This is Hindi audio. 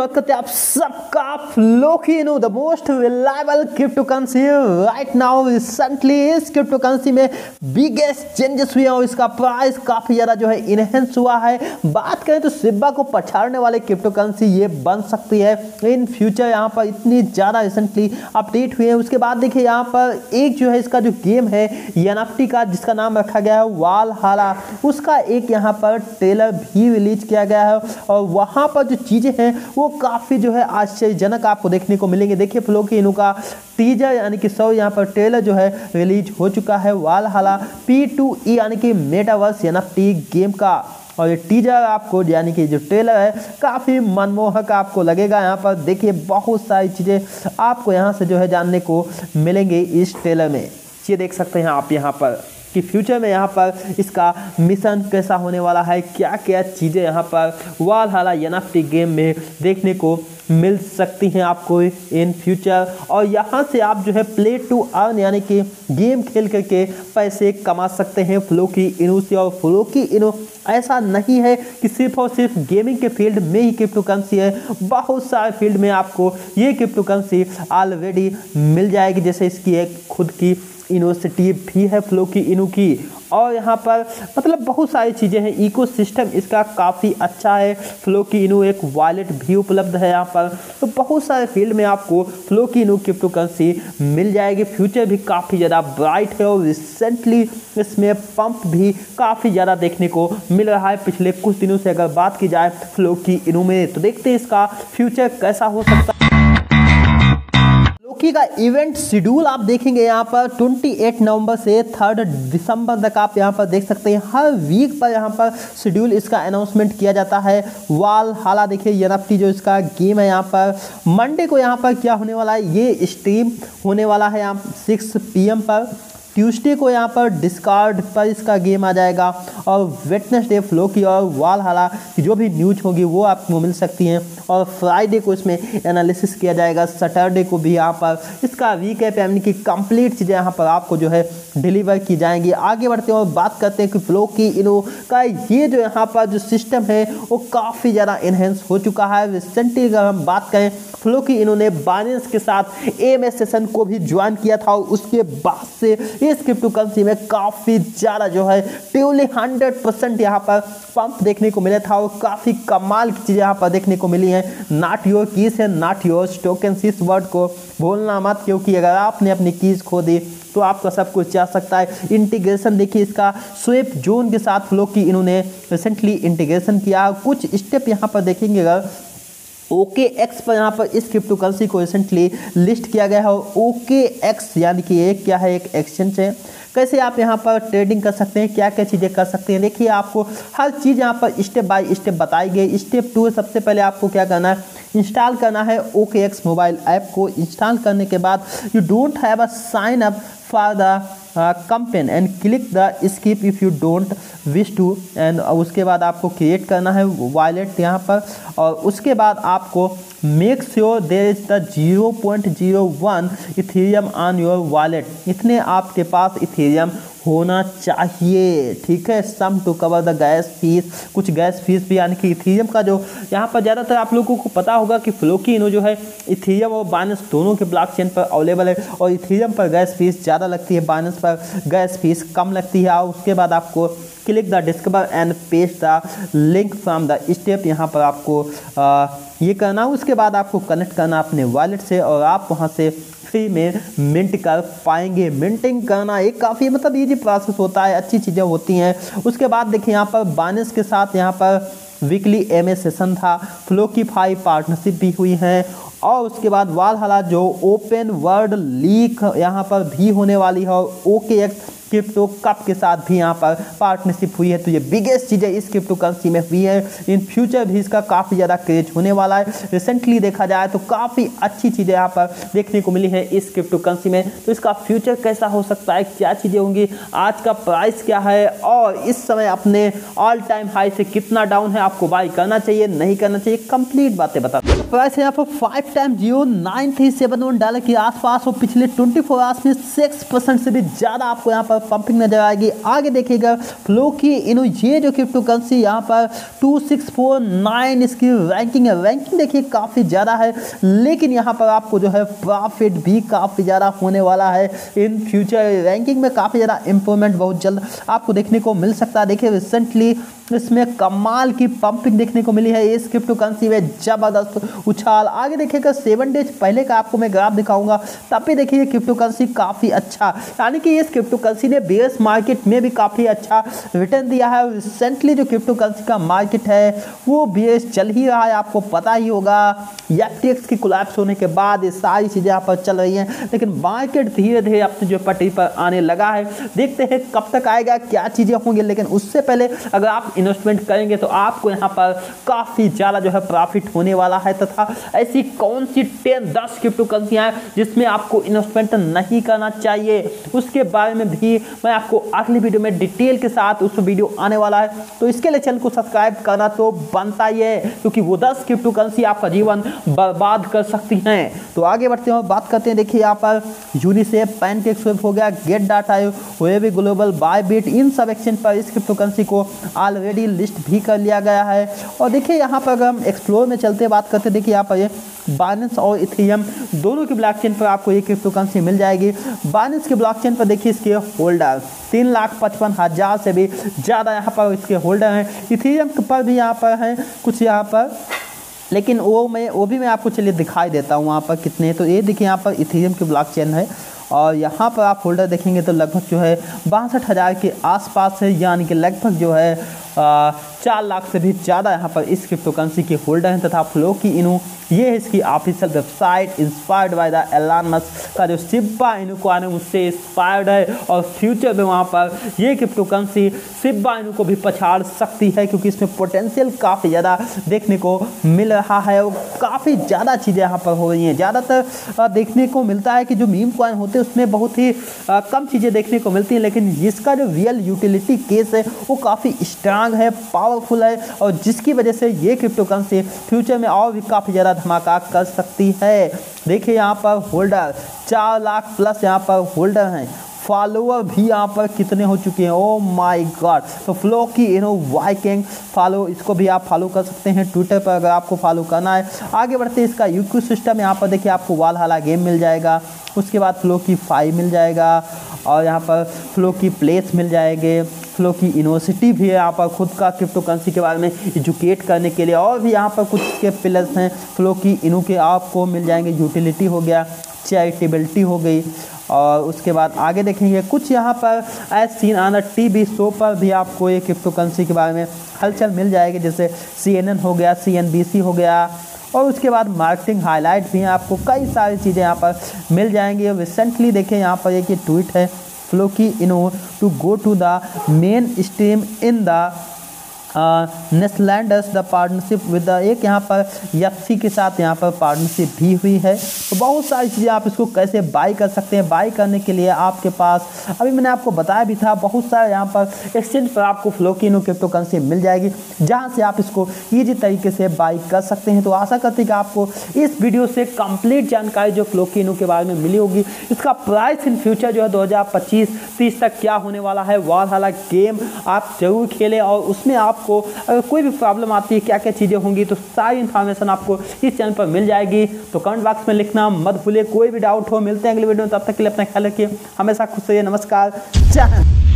स्वागत करते आप सबका Floki no the most reliable cryptocurrency right now recently इस क्रिप्टो करेंसी में बिगेस्ट चेंजेस हुए हैं और इसका प्राइस काफ़ी ज़्यादा जो है इनहेंस हुआ है। बात करें तो सिब्बा को पछाड़ने वाले क्रिप्टो करेंसी ये बन सकती है। इन फ्यूचर यहाँ पर इतनी ज़्यादा रिसेंटली अपडेट हुए हैं। उसके बाद देखिए यहाँ पर एक जो है इसका जो गेम है एन का, जिसका नाम रखा गया है वाल हाला उसका एक यहाँ पर ट्रेलर भी रिलीज़ किया गया है और वहाँ पर जो चीज़ें हैं, वो काफ़ी जो है आश्चर्यजनक आपको देखने को मिलेंगे। देखिए, फ्लो की इनका टीजर यानी कि सौ यहाँ पर ट्रेलर जो है रिलीज़ हो चुका है वाल हाला पी टू ई यानी कि मेटावर्स एन गेम का। और ये टीजर आपको, यानी कि जो ट्रेलर है, काफ़ी मनमोहक आपको लगेगा यहाँ पर। देखिए, बहुत सारी चीज़ें आपको यहाँ से जो है जानने को मिलेंगे इस ट्रेलर में। ये देख सकते हैं आप यहाँ पर। कि फ्यूचर में यहाँ पर इसका मिशन कैसा होने वाला है क्या क्या चीज़ें यहाँ पर वाल हाला एन गेम में देखने को मिल सकती हैं आपको इन फ्यूचर और यहाँ से आप जो है प्ले टू अर्न यानी कि गेम खेल करके पैसे कमा सकते हैं। फ्लो की इनू से, और फ्लो की इनू ऐसा नहीं है कि सिर्फ़ और सिर्फ़ गेमिंग के फ़ील्ड में ही क्रिप्टो करेंसी है। बहुत सारे फ़ील्ड में आपको ये क्रिप्टो करेंसी ऑलरेडी मिल जाएगी, जैसे इसकी एक खुद की यूनिवर्सिटी भी है फ्लो की, इनू की। और यहाँ पर मतलब बहुत सारी चीज़ें हैं। इकोसिस्टम इसका काफ़ी अच्छा है। फ्लो की इनू एक वॉलेट भी उपलब्ध है यहाँ पर। तो बहुत सारे फ़ील्ड में आपको फ्लो की इनू क्रिप्टो करेंसी मिल जाएगी। फ्यूचर भी काफ़ी ज़्यादा ब्राइट है और रिसेंटली इसमें पंप भी काफ़ी ज़्यादा देखने को मिल रहा है। पिछले कुछ दिनों से अगर बात की जाए फ्लो की इनू में तो देखते हैं इसका फ्यूचर कैसा हो सकता है। का इवेंट शेड्यूल आप देखेंगे यहाँ पर 28 नवंबर से 3 दिसंबर तक आप यहाँ पर देख सकते हैं। हर वीक पर यहाँ पर शेड्यूल इसका अनाउंसमेंट किया जाता है। वाल हाला देखिए एन जो इसका गेम है यहाँ पर। मंडे को यहाँ पर क्या होने वाला है? ये स्ट्रीम होने वाला है यहाँ सिक्स पी पर। ट्यूसडे को यहाँ पर डिस्कार्ड पर इसका गेम आ जाएगा और वेटनेसडे फ्लो की और वाल हाला की जो भी न्यूज़ होगी वो आपको मिल सकती हैं और फ्राइडे को इसमें एनालिसिस किया जाएगा सैटरडे को भी यहाँ पर। इसका वीक है यानी कि कंप्लीट चीज़ें यहाँ पर आपको जो है डिलीवर की जाएँगी। आगे बढ़ते हैं और बात करते हैं कि फ्लो की इनो का ये जो यहाँ पर जो सिस्टम है, वो काफ़ी ज़्यादा इन्हेंस हो चुका है। रिसेंटली अगर हम बात करें फ्लो की इन्होंने बाइनेंस के साथ एम एस सेशन को भी ज्वाइन किया था और उसके बाद से इस क्रिप्टो करेंसी में काफ़ी ज़्यादा जो है प्योरली हंड्रेड परसेंट यहाँ पर पंप देखने को मिला था और काफ़ी कमाल की चीज़ें यहाँ पर देखने को मिली हैं। नाट योर कीज है नाट योर टोकन इस वर्ड को भूलना मत क्योंकि अगर आपने अपनी कीज खो दी तो आपका सब कुछ जा सकता है। इंटीग्रेशन देखिए इसका स्वेप जोन के साथ फ्लो की इन्होंने रिसेंटली इंटीग्रेशन किया। कुछ स्टेप यहाँ पर देखेंगे अगर ओके एक्स पर यहाँ पर इस क्रिप्टो करेंसी को रिसेंटली लिस्ट किया गया है ओके एक्स यानी कि एक क्या है, एक एक्सचेंज है। कैसे आप यहाँ पर ट्रेडिंग कर सकते हैं क्या क्या चीज़ें कर सकते हैं? देखिए, आपको हर चीज़ यहाँ पर स्टेप बाय स्टेप बताई गई। स्टेप टू सबसे पहले आपको क्या करना है? इंस्टॉल करना है ओके एक्स मोबाइल ऐप को। इंस्टॉल करने के बाद you don't have a sign up for the campaign and click the skip if you don't wish to and उसके बाद आपको क्रिएट करना है वॉलेट यहाँ पर। और उसके बाद आपको make sure there is the zero point zero one ethereum on your wallet इतने आपके पास इथीरियम होना चाहिए। ठीक है? Some to cover the gas fees कुछ गैस फ़ीस भी यानी कि इथीरियम का जो यहाँ पर ज़्यादातर आप लोगों को पता होगा कि फ्लोकिनो जो है इथीरियम और बाइनेंस दोनों के ब्लॉक चेन पर अवेलेबल है और इथीरियम पर गैस फ़ीस ज़्यादा लगती है बाइनेंस पर गैस फ़ीस कम लगती है। और उसके बाद आपको click the discover and paste the link from the step यहाँ पर आपको आ, ये करना उसके बाद आपको कनेक्ट करना अपने वॉलेट से और आप वहाँ से फ्री में मिंट कर पाएँगे। मिंटिंग करना एक काफ़ी मतलब ईजी प्रोसेस होता है, अच्छी चीज़ें होती हैं। उसके बाद देखिए यहाँ पर बानिस के साथ यहाँ पर वीकली एम ए सेशन था। फ्लो की फाइव पार्टनरशिप भी हुई है। और उसके बाद वाल हालात जो ओपन वर्ल्ड लीक यहाँ पर भी होने वाली है। और ओके एक्स क्रिप्टो कप के साथ भी यहाँ पर पार्टनरशिप हुई है। तो ये बिगेस्ट चीज़ें इस क्रिप्टो करेंसी में हुई है। इन फ्यूचर भी इसका काफ़ी ज़्यादा क्रेज होने वाला है। रिसेंटली देखा जाए तो काफ़ी अच्छी चीज़ें यहाँ पर देखने को मिली है इस क्रिप्टो करेंसी में। तो इसका फ्यूचर कैसा हो सकता है? क्या चीज़ें होंगी? आज का प्राइस क्या है? और इस समय अपने ऑल टाइम हाई से कितना डाउन है? आपको बाई करना चाहिए, नहीं करना चाहिए कंप्लीट बातें बता प्राइस है यहाँ पर five time zero nine three seven one dollar के आसपास और पिछले ट्वेंटी फोर आवर्स में सिक्स परसेंट से भी ज़्यादा आपको यहाँ पर पंपिंग नज़र आएगी। आगे देखिएगा फ्लो की इन ये जो क्रिप्टो करेंसी यहाँ पर टू सिक्स फोर नाइन इसकी रैंकिंग है। रैंकिंग देखिए, काफ़ी ज़्यादा है, लेकिन यहाँ पर आपको जो है प्रॉफिट भी काफ़ी ज़्यादा होने वाला है। इन फ्यूचर रैंकिंग में काफ़ी ज़्यादा इंप्रूवमेंट बहुत जल्द आपको देखने को मिल सकता है। देखिए रिसेंटली इसमें कमाल की पंपिंग देखने को मिली है इस क्रिप्टो करेंसी में, ज़बरदस्त उछाल। आगे देखिएगा सेवन डेज़ पहले का आपको मैं ग्राफ दिखाऊँगा, तब भी देखिए क्रिप्टो करेंसी काफ़ी अच्छा। यानी कि इस क्रिप्टो करेंसी ने बेस मार्केट में भी काफ़ी अच्छा रिटर्न दिया है। रिसेंटली जो क्रिप्टो करेंसी का मार्केट है, वो बेस चल ही रहा है। आपको पता ही होगा एफ़ की कोलैप्स होने के बाद ये सारी चीज़ें यहाँ पर चल रही हैं। लेकिन मार्केट धीरे धीरे अपने जो पटरी पर आने लगा है। देखते हैं कब तक आएगा, क्या चीज़ें होंगी। लेकिन उससे पहले अगर आप इन्वेस्टमेंट करेंगे तो आपको यहाँ पर काफ़ी ज़्यादा जो है प्रॉफिट होने वाला है। तथा ऐसी कौन सी टेन दस क्रिप्टो करेंसियाँ हैं जिसमें आपको इन्वेस्टमेंट नहीं करना चाहिए। उसके बारे में भी मैं आपको अगली वीडियो में डिटेल के साथ उस वीडियो आने वाला है। तो इसके लिए चैनल को सब्सक्राइब करना तो बनता ही है, क्योंकि वो दस क्रिप्टो करेंसी आपका जीवन बर्बाद कर सकती हैं। तो आगे बढ़ते हैं, बात करते हैं, देखिए यहाँ पर यूनिसेफ पैनकेक स्विप हो गया गेट डाटा वेबी ग्लोबल बाय बीट इन सब एक्सचेंज पर इस क्रिप्टो करेंसी को ऑलरेडी लिस्ट भी कर लिया गया है। और देखिए यहाँ पर हम एक्सप्लोर में चलते बात करते देखिए यहाँ पर ये बाइनेंस और इथेरियम दोनों की ब्लॉकचेन पर आपको ये क्रिप्टो करेंसी मिल जाएगी। बाइनेंस के ब्लॉकचेन पर देखिए इसके होल्डर तीन लाख पचपन हज़ार से भी ज़्यादा यहाँ पर इसके होल्डर हैं। इथेरियम पर भी यहाँ पर हैं, कुछ यहाँ पर। लेकिन वो मैं, वो भी मैं आपको चलिए दिखाई देता हूँ वहाँ पर कितने तो ये देखिए यहाँ पर इथेरियम की ब्लॉक चेन है। और यहाँ पर आप होल्डर देखेंगे तो लगभग जो है बासठ हज़ार के आसपास है, यानी कि लगभग जो है चार लाख से भी ज़्यादा यहाँ पर इस क्रिप्टो करेंसी के होल्डर हैं तथा फ्लो की इनू, ये है इसकी official website inspired by the Elon का जो सिब्बा इनू को आने उससे इंस्पायर्ड है और फ्यूचर में वहाँ पर ये क्रिप्टो करेंसी सिब्बा इनू को भी पछाड़ सकती है क्योंकि इसमें पोटेंशियल काफ़ी ज़्यादा देखने को मिल रहा है और काफ़ी ज़्यादा चीज़ें यहाँ पर हो रही हैं। ज़्यादातर देखने को मिलता है कि जो मीम कॉइन होते हैं उसमें बहुत ही कम चीज़ें देखने को मिलती हैं, लेकिन इसका जो रियल यूटिलिटी केस है, वो काफ़ी स्ट्रांग है पावरफुल है, और जिसकी वजह से ये क्रिप्टो करेंसी फ्यूचर में और भी काफ़ी ज़्यादा धमाका कर सकती है। देखिए यहाँ पर होल्डर चार लाख प्लस यहाँ पर होल्डर हैं। फॉलोअर भी यहाँ पर कितने हो चुके हैं? ओ माय गॉड तो Floki you Viking follow इसको भी आप फॉलो कर सकते हैं ट्विटर पर, अगर आपको फॉलो करना है। आगे बढ़ते इसका यूक्यू सिस्टम यहाँ पर देखिए आपको वाल हाला गेम मिल जाएगा। उसके बाद फ्लो की फाई मिल जाएगा और यहाँ पर फ्लो की प्लेस मिल जाएँगे। फ्लो की यूनिवर्सिटी भी है यहाँ पर खुद का क्रिप्टो करेंसी के बारे में एजुकेट करने के लिए और भी यहाँ पर कुछ के पिलर्स हैं। फ्लो की इनू के आपको मिल जाएँगे। यूटिलिटी हो गया, चैरिटेबिलिटी हो गई और उसके बाद आगे देखेंगे। कुछ यहाँ पर as seen on T V show पर भी आपको ये क्रिप्टो करेंसी के बारे में हलचल मिल जाएगी। जैसे सी एन एन हो गया सी एन बी सी हो गया और उसके बाद मार्केटिंग हाईलाइट भी हैं। आपको कई सारी चीज़ें यहाँ पर मिल जाएँगी। और रिसेंटली देखें यहाँ पर एक ये ट्वीट है Floki Inu to go to the main stream in the Netherlands the partnership with the एक यहाँ पर एफ़ के साथ यहाँ पर पार्टनरशिप भी हुई है। तो बहुत सारी चीज़ें आप इसको कैसे बाई कर सकते हैं? बाई करने के लिए आपके पास अभी मैंने आपको बताया भी था, बहुत सारे यहाँ पर एक्सचेंज पर आपको फ्लोकिनो क्रिप्टो करेंसी मिल जाएगी, जहाँ से आप इसको ईजी तरीके से बाई कर सकते हैं। तो आशा करते हैं कि आपको इस वीडियो से कंप्लीट जानकारी जो फ्लोकिनो के बारे में मिली होगी। इसका प्राइस इन फ्यूचर जो है दो हज़ार तक क्या होने वाला है वाला गेम आप ज़रूर खेलें और उसमें आप आपको, अगर कोई भी प्रॉब्लम आती है क्या क्या चीज़ें होंगी तो सारी इन्फॉर्मेशन आपको इस चैनल पर मिल जाएगी। तो कमेंट बॉक्स में लिखना मत भूलिए, कोई भी डाउट हो, मिलते हैं अगले वीडियो में, तब तक के लिए अपना ख्याल रखिए। हमेशा खुश रहिए, नमस्कार, जय